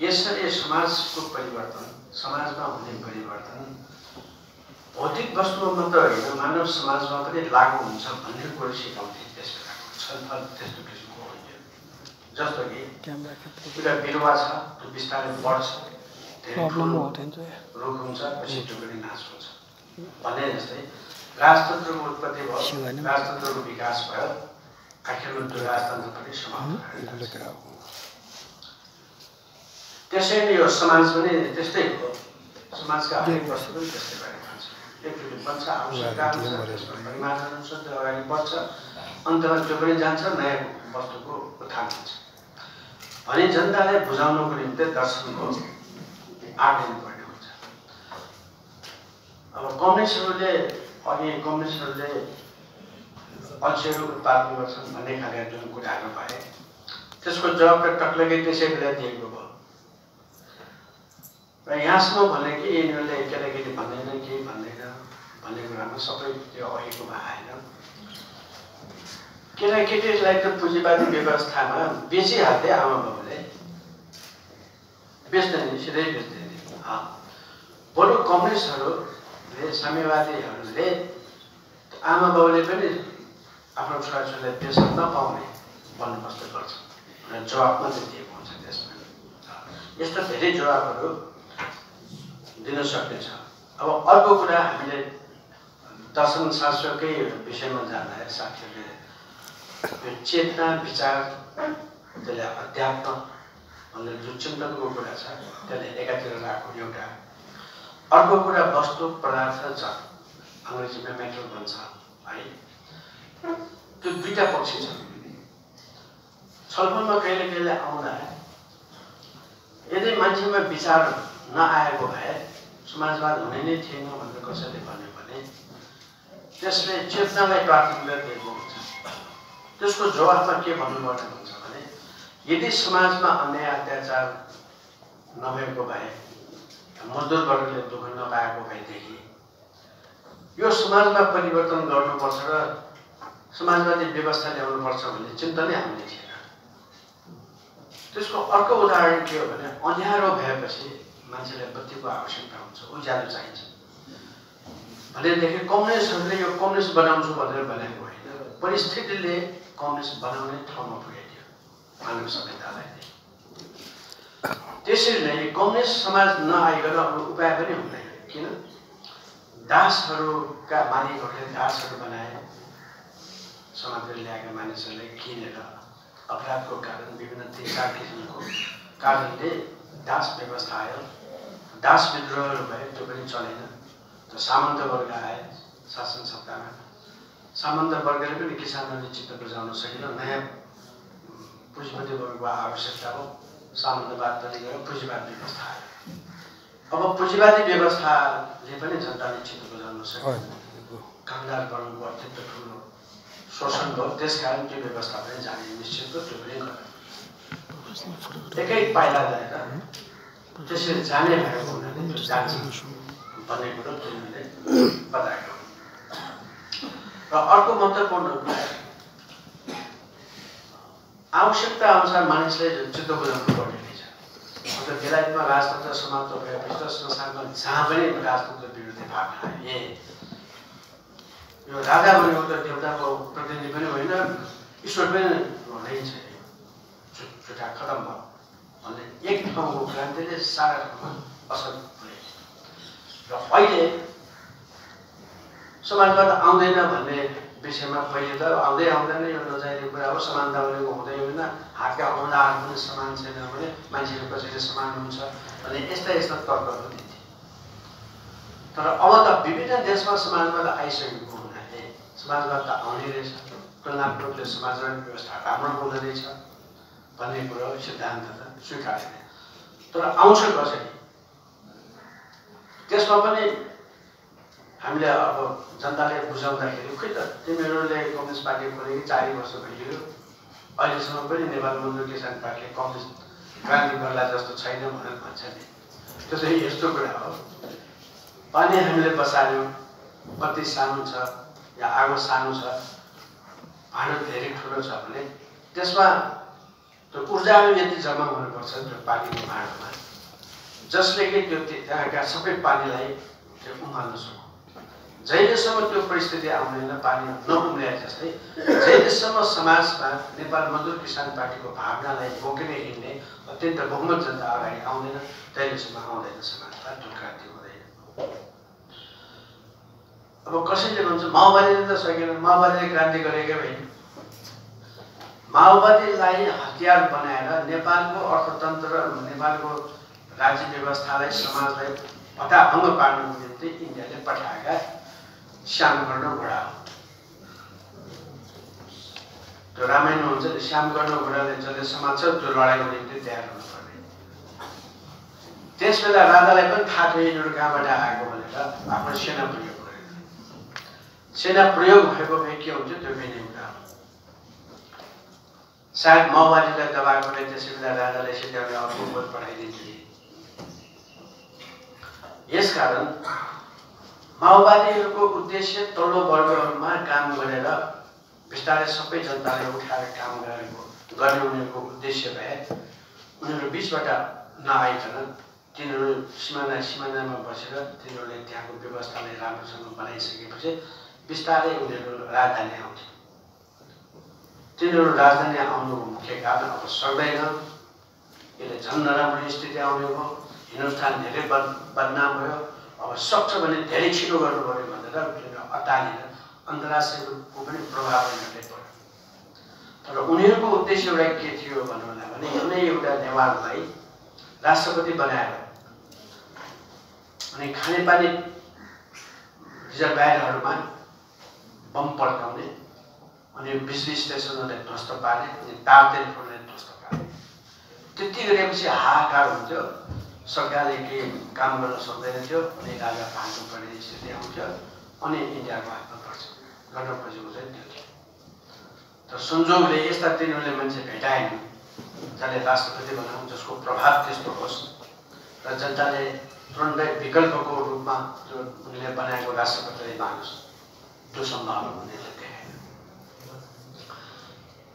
यसरी समाजको परिवर्तन समाजमा हुने परिवर्तन भौतिक वस्तुमा मात्र होइन मानव समाजमा पनि लागु हुन्छ भन्ने कुरो सिकाउँथे त्यस बेलाको छलफल त्यस्तो किसिमको हुन्थ्यो जस्तो कि एउटा बिरुवा छ त्यो बिस्तारै बढ्छ धेरै ठुलो रुख हुन्छ पछि टुक्री नाश हुन्छ। भने जस्तै राजतन्त्रको उत्पत्ति भयो राजतन्त्रको विकास भयो आखिरमा त्यो राजतन्त्र पनि समाप्त त्यसैले यो समाज पनि त्यस्तै हो समाजका हरेक वस्तु पनि त्यस्तै बन्छ परिमार्जन हुन्छ त्यो अगाडि बढ्छ अन्तमा त्यो पनि जान्छ नयाँ वस्तुको उत्थान हुन्छ भने जनतालाई बुझाउनको निम्ति दर्शनको आँट दिनुपर्ने हुन्छ अब कम्युनिस्टहरूले अघि कम्युनिस्टहरूले अल्छीहरू उत्पादन गर्छन् भन्ने खाले जुन कुराहरू भए त्यसको जवाब त टक्लकै त्यसै बेला दिएको भयो र यहाँसम्म भने कि यिनीहरूले केटाकेटी भन्दैन केही भन्दैन। भन्ने कुरामा सबै त्यो अहिलेकोमा आएन केटाकेटीलाई त पुँजीवादी व्यवस्थामा बेचिहाल्थे आमा बाबुले बेच्दैन सिधै बेच्दैन। बरु कम्युनिस्टहरूले साम्यवादीहरूले आमा बाउले पनि आफ्नो छोराछोरीलाई बेच्न नपाउने बन्दोबस्त गर्छ र जवाब मात्रै दिएको हुन्छ त्यसमा? यस्ता धेरै जवाबहरू दिन सकिन्छ अब अर्को कुरा हामीले दर्शन शास्त्रकै विषयमा जाँदाखेरि साथीहरूले यो चेतना विचार त्यसले अध्यात्म भनेर जुन चिन्तनको कुरा छ त्यसले एकातिर राखेको एउटा अर्को कुरा वस्तु पदार्थ छ अङ्ग्रेजीमा मेटल भन्छ है। त्यो दुईवटा पक्ष छ छलफलमा कहिले कहिले आउँदा यदि मान्छेमा विचार नआएको भए समाजवाद हुने नै थिएन भनेर कसैले भन्यो भने त्यसले चेतनालाई प्राथमिकता दिएको हुन्छ। त्यसको जवाफमा के भन्नुपर्ने हुन्छ भने यदि समाजमा अन्याय अत्याचार नभएको भए मजदुर वर्गले दुःख नपाएको भएदेखि यो समाजमा परिवर्तन गर्नुपर्छ र समाजवादी व्यवस्था ल्याउनुपर्छ भन्ने चिन्तनै हामीले थिएन। त्यसको अर्को उदाहरण के हो भने अँध्यारो भएपछि मान्छेलाई बत्तीको आवश्यकता हुन्छ उज्यालो चाहिन्छ। भनेदेखि कम्युनिस्टहरूले यो कम्युनिस्ट बनाउँछु भनेर बनाएको होइन परिस्थितिले कम्युनिस्ट बनाउने ठाउँमा पुर्याइदियो मानव सभ्यतालाई त्यसरी नै कम्युनिस्ट समाज नआइकन अरू उपाय पनि हुँदैन किन? दासहरूका मालिकहरूले दासहरू बनाए समाजले ल्याएका मानिसहरूले किनेर अपराधको कारण विभिन्न चार किसिमको कारणले दास व्यवस्था आयो। दास विद्रोहहरू भए त्यो पनि चलेन। त सामन्त वर्ग आए शासन सत्तामा। सामन्त वर्गले पनि किसानहरूले चित्त बुझाउन सकेन। नयाँ पुँजीपति वर्गको आवश्यकता हो। सामन्तवाद पनि गयो पुँजीवाद व्यवस्था आयो। अब पुँजीवादी व्यवस्थाले पनि जनताले चित्त बुझाउन सक्यो कामदार वर्गको अत्यन्त ठुलो शोषण भयो। त्यस कारण त्यो व्यवस्था पनि जाने निश्चित हो त्यो पनि गर्यो एकै पाइला ल्याएर त्यसरी जाने भएको हुनाले जान्छ भन्ने कुरो तिमीले बताएको र अर्को महत्त्वपूर्ण आवश्यकता अनुसार मानिसले चित्त बुझाउनु पर्ने छ अन्त बेलायतमा राजतन्त्र समाप्त भएपछि संसारमा जहाँ पनि राजतन्त्र विरुद्ध भाग ए यो राजा भनेको त देउताको प्रतिनिधि पनि होइन ईश्वर पनि हुँदै छ छुट्टा खतम भयो भन्ने एक ठाउँको क्रान्तिले सारा ठाउँमा असर पुर्यायो र अहिले समाजबाट आउँदैन भन्ने विषयमा पहिले त आउँदै आउँदैन यो नजाने कुरा हो समानता भनेको हुँदै होइन हातका औँलाहरू पनि समान छैन भने मान्छेहरू कसरी समान हुन्छ भने यस्ता यस्ता तर्कहरू दिन्थे तर अब त विभिन्न देशमा समाजवाद आइसकेको हुनाले समाजवाद त आउने रहेछ। तुलनात्मक रूपले समाजवादी व्यवस्था राम्रो हुँदो रहेछ भन्ने कुरो सिद्धान्त त। स्वीकार्दैन तर आउँछ कसरी त्यसमा पनि हामीले अब जनताले बुझाउँदाखेरि खै त तिमीहरूले कम्युनिस्ट पार्टी खोलेको चारै वर्ष भइगयो अहिलेसम्म पनि नेपाल मजदुर किसान पार्टीले कम्युनिस्ट क्रान्ति गर्ला जस्तो छैन भनेर भन्छ नि त्यो चाहिँ यस्तो कुरा हो पानी हामीले बसाल्यौँ बत्ती सानो छ या आगो सानो छ भाँडो धेरै ठुलो छ भने त्यसमा त्यो ऊर्जाहरू यति जम्मा हुनुपर्छ त्यो पानीको भाँडोमा। जसले कि त्यो त्यहाँका सबै पानीलाई त्यो उमाल्न सक्छ जहिलेसम्म त्यो परिस्थिति आउँदैन पानी नउम्ल्याए जस्तै जहिलेसम्म समाजमा नेपाल मजदुर किसान पार्टीको भावनालाई बोकेर हिँड्ने अत्यन्त बहुमत जनता अगाडि आउँदैन तहिलेसम्म आउँदैन समाजमा त्यो क्रान्ति हुँदैन। अब कसैले भन्छ माओवादीले त सकेन माओवादीले क्रान्ति गरेकै होइन माओवादीलाई हतियार बनाएर नेपालको अर्थतन्त्र नेपालको राज्य व्यवस्थालाई समाजलाई भताभङ्ग पार्नुको निम्ति इन्डियाले पठाएका श्यामकर्ण घोडा हो। त्यो रामायण हुन्छ श्यामकर्ण घोडाले जसले समात्छ त्यो लडाइँको निम्ति तयार हुनुपर्ने। त्यस बेला राजालाई पनि थाहा थियो यिनीहरू कहाँबाट आएको भनेर आफ्नो सेना प्रयोग गरेको। सेना प्रयोग भएको भए के हुन्छ त्यो पनि सायद माओवादीलाई दबाएकोले त्यसै बेला राजाले सिद्धाउने अर्को पद पठाइदिन्थे। यसकारण माओवादीहरूको उद्देश्य तल्लो वर्गहरूमा काम गरेर बिस्तारै सबै जनताले उठाएर काम गरेको गर्ने उनीहरूको उद्देश्य भए उनीहरू बिचबाट नआइकन तिनीहरू सिमाना सिमानामा बसेर तिनीहरूले त्यहाँको व्यवस्थालाई राम्रोसँग बनाइसकेपछि बिस्तारै उनीहरू राजधानी आउँथ्यो तिनीहरू राजधानी आउनुको मुख्य कारण अब सक्दैन यसले झन् नराम्रो स्थिति आउने भयो हिन्दुस्तान धेरै बद बदनाम भयो। अब सक्छ भने धेरै छिटो गर्नु पऱ्यो भनेर तिनीहरू अतालेर अन्तर्राष्ट्रियको पनि प्रभाव यिनीहरूले पऱ्यो। तर उनीहरूको उद्देश्य एउटा के थियो भन्नु भने कुनै एउटा नेवारलाई राष्ट्रपति बनाएर अनि खानेपानी रिजर्भायरहरूमा बम पड्काउने अनि बिजुली स्टेसनहरूले ध्वस्त पारे अनि तार टेलिफोनले ध्वस्त पारे। त्यति गरेपछि हाहाकार हुन्थ्यो। सरकारले केही काम गर्न सक्दैन थियो। अनि राजा भाग्नु पर्ने स्थिति आउँथ्यो। अनि इन्डियाको हातमा पर्छ। खोजेको चाहिँ त्यो थियो। तर संजोगले यस्ता तिनीहरूले मान्छे भेटाएन। जसले राष्ट्रपति बनाउँ जसको प्रभाव त्यस्तो होस् र जनताले तुरन्तै विकल्पको रूपमा जो उनले बनाएको राष्ट्रपतिले मागोस् त्यो सम्भावना हुने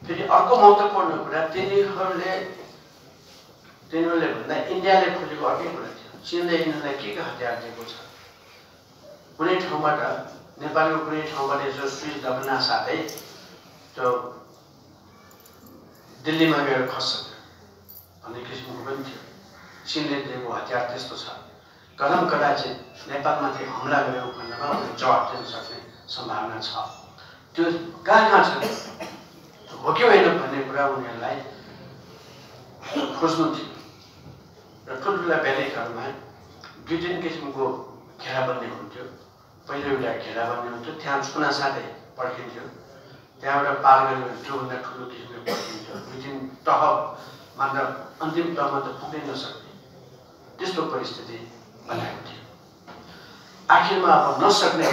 फेरि अर्को महत्त्वपूर्ण कुरा तिनीहरूले तिनीहरूले भन्दा इन्डियाले खोलेको अर्कै कुरा थियो चिनले यिनीहरूलाई के के हतियार दिएको छ कुनै ठाउँबाट नेपालको कुनै ठाउँबाट यसो स्विच दबना साथै त्यो दिल्लीमा गएर खस्छ भन्ने किसिमको पनि थियो चिनले दिएको हतियार त्यस्तो छ कदम कदाचित नेपालमाथि हमला गरेको खण्डमा उनीहरू जवाब दिन सक्ने सम्भावना छ त्यो कहाँ कहाँ छ हो कि होइन भन्ने कुरा उनीहरूलाई खोज्नु थियो र ठुल्ठुला ब्यालेटहरूमा दुई तिन किसिमको बन्ने हुन्थ्यो पहिलो एउटा घेरा बन्ने हुन्थ्यो त्यहाँ छुना साथै पड्किन्थ्यो त्यहाँबाट पार भने त्योभन्दा ठुलो किसिमले पड्किन्थ्यो दुई तिन तह मात्र अन्तिम तहमा त पुग्नै नसक्ने त्यस्तो परिस्थिति बनाएको थियो आखिरमा अब नसक्ने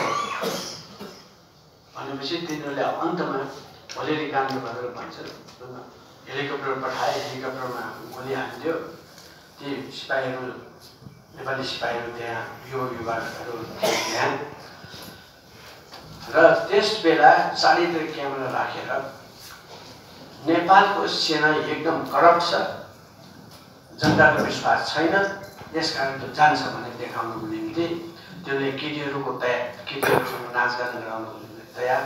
भनेपछि तिनीहरूले अन्तमा भोलि काण्ड भनेर भन्छ। हेलिकप्टर पठाए हेलिकप्टरमा गोली हान्थ्यो ती सिपाहीहरू नेपाली सिपाहीहरू त्यहाँ युवा युवाहरू ध्यान र त्यस बेला चारैतिर क्यामेरा राखेर नेपालको सेना एकदम करप्ट छ जनताको विश्वास छैन यसकारण त्यो जान्छ भने देखाउनुको निम्ति त्यसले केटीहरूको तयार केटीहरूसँग नाचगान गराउनुको निम्ति तयार।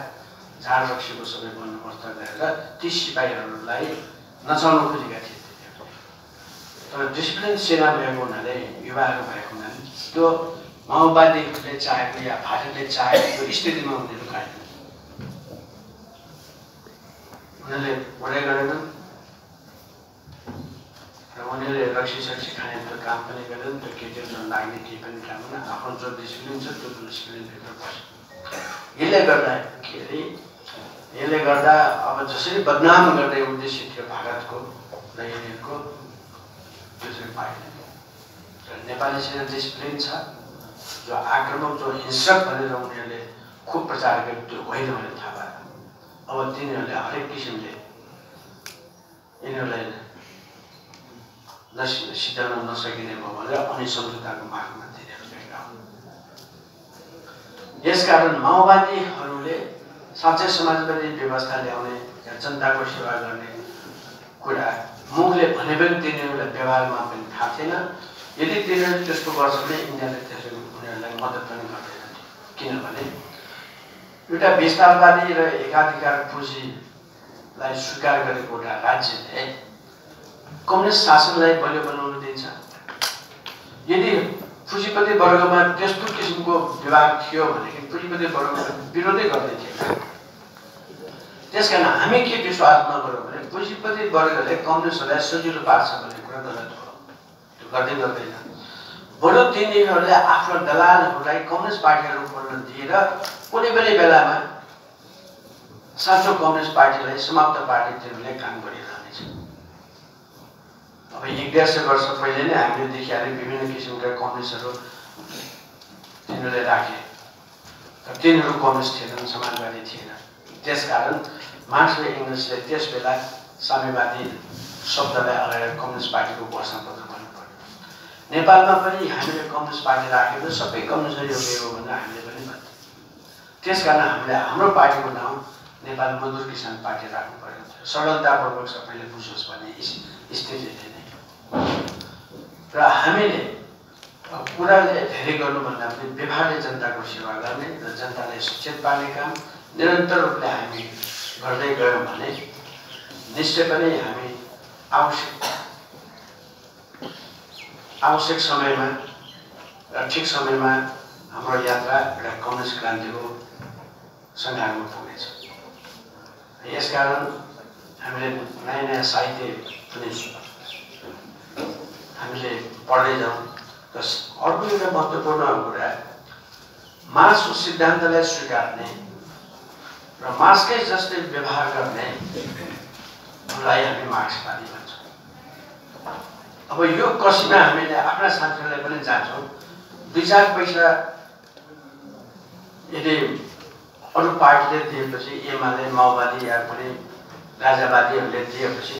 झाड रक्सीको सबै बन्दोबस्त गरेर ती सिपाहीहरूलाई नचाउन खोजेका थिए तर डिसिप्लिन सेना भएको हुनाले युवाहरू भएको हुनाले त्यो माओवादीहरूले चाहेको या भारतले चाहेको स्थितिमा उनीहरू गाएन उनीहरूले भोरै गरेनन् र उनीहरूले रक्सी सक्सी खाने त्यो काम पनि गरेन त्यो केटीहरू लाग्ने केही पनि काम आफ्नो जो डिसिप्लिन छ त्यो डिसिप्लिनभित्र पर्छ यसले गर्दा के अरे यसले गर्दा अब जसरी बदनाम गर्ने उद्देश्य थियो भारतको र यिनीहरूको त्यसरी पाइँदैन र नेपाली सेना डिसिप्लिन छ जो आक्रमक जो हिंसक भनेर उनीहरूले खुब प्रचार गर्यो त्यो होइन भनेर थाहा पायो अब तिनीहरूले हरेक किसिमले यिनीहरूलाई नसि सिद्धाउन नसकिने भयो भनेर अनि सम्झौताको मागमा तिनीहरू गएका हुन् यसकारण माओवादीहरूले साँच्चै समाजवादी व्यवस्था ल्याउने जनताको सेवा गर्ने कुरा मुखले भने पनि तिनीहरूलाई व्यवहारमा पनि थाहा थिएन। यदि तिनीहरूले त्यस्तो गर्छ भने इन्डियाले त्यसरी उनीहरूलाई मद्दत पनि गर्दैन किनभने एउटा विस्तारवादी र एकाधिकार पुँजीलाई स्वीकार गरेको एउटा राज्यले कम्युनिस्ट शासनलाई बलियो बनाउन दिन्छ। यदि पुँजीपति वर्गमा त्यस्तो किसिमको विभाग थियो भनेदेखि पुँजीपति वर्गको विरोधै गर्दै थिएन त्यस कारण हामी के विश्वास नगरौँ भने पुँजीपति वर्गले कम्युनिस्टहरूलाई सजिलो पार्छ भन्ने कुरा गलत हो त्यो गर्दै गर्दैन बरु तिनीहरूले आफ्नो दलालहरूलाई कम्युनिस्ट पार्टीहरू खोल्न दिएर कुनै पनि बेलामा साँचो कम्युनिस्ट पार्टीलाई समाप्त पार्टी तिनीहरूले काम गरिरहनेछ अब एक डेढ सय वर्ष पहिले नै हामीले देखिहाल्यो विभिन्न किसिमका कम्युनिस्टहरू तिनीहरूले राखे तर तिनीहरू कम्युनिस्ट थिएनन् समाजवादी थिएन त्यसकारण मार्क्सले इङ्ग्लिसले त्यस बेला साम्यवादी शब्दलाई अगाडि कम्युनिस्ट पार्टीको घोषणापत्र भन्नु पर्यो नेपालमा पनि हामीले कम्युनिस्ट पार्टी राखेको सबै कम्युनिस्ट योग्य हो भनेर हामीले पनि भन्थ्यौँ त्यस कारण हामीले हाम्रो पार्टीको नाउँ नेपाल मजदुर किसान पार्टी राख्नु परेको थियो सरलतापूर्वक सबैले बुझोस् भन्ने स्थितिले नै र हामीले कुराले धेरै गर्नुभन्दा पनि व्यवहारले जनताको सेवा गर्ने र जनतालाई सचेत पार्ने काम निरन्तर रूपले हामी गर्दै गयौँ भने निश्चय पनि हामी आवश्यक आवश्यक समयमा र ठिक समयमा हाम्रो यात्रा एउटा कम्युनिस्ट क्रान्तिको सङ्घारमा पुगेछ यसकारण हामीले नयाँ नयाँ साहित्य पनि हामीले पढ्दै जाउँ र अर्को एउटा महत्त्वपूर्ण कुरा मार्क्सको सिद्धान्तलाई स्वीकार्ने र मार्क्सकै जस्तै व्यवहार गर्नेलाई हामी मार्क्सवादी भन्छौँ। अब यो कसीमा हामीले आफ्ना साथीहरूलाई पनि जान्छौँ। दुई चार पैसा यदि अरू पार्टीले दिएपछि एमाले माओवादी या कुनै राजावादीहरूले दिएपछि